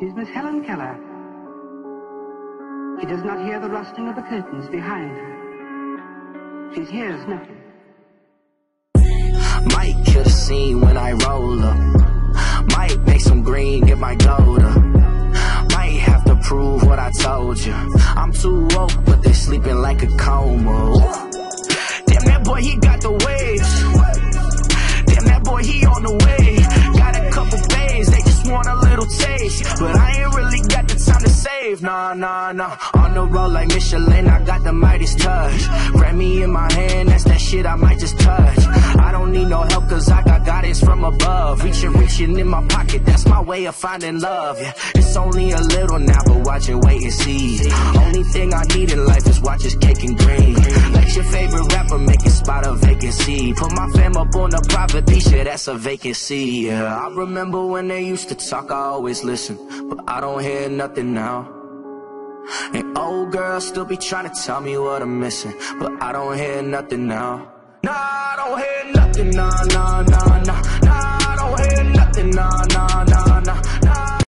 She's Miss Helen Keller. She does not hear the rustling of the curtains behind her. She hears nothing. Might kill the scene when I roll up. Might make some green, get my gold up. Might have to prove what I told you. I'm too woke, but they're sleeping like a coma. To save. Nah, nah, nah. On the road like Michelin, I got the mightiest touch. Grammy in my hand, that's that shit I might just touch. I don't need no help, cause I got guidance from above. Reaching, reaching in my pocket, that's my way of finding love. Yeah, it's only a little now, but watch it, wait and see. Only thing I need in life is watch cake and green. Let your favorite rapper make it spot a vacancy. Put my fam up on a private beach, yeah, that's a vacancy. Yeah, I remember when they used to talk, I always listen, but I don't hear nothing now. And old girls still be trying to tell me what I'm missing. But I don't hear nothing now. Nah, I don't hear nothing, nah, nah, nah, nah. Nah, I don't hear nothing, nah, nah.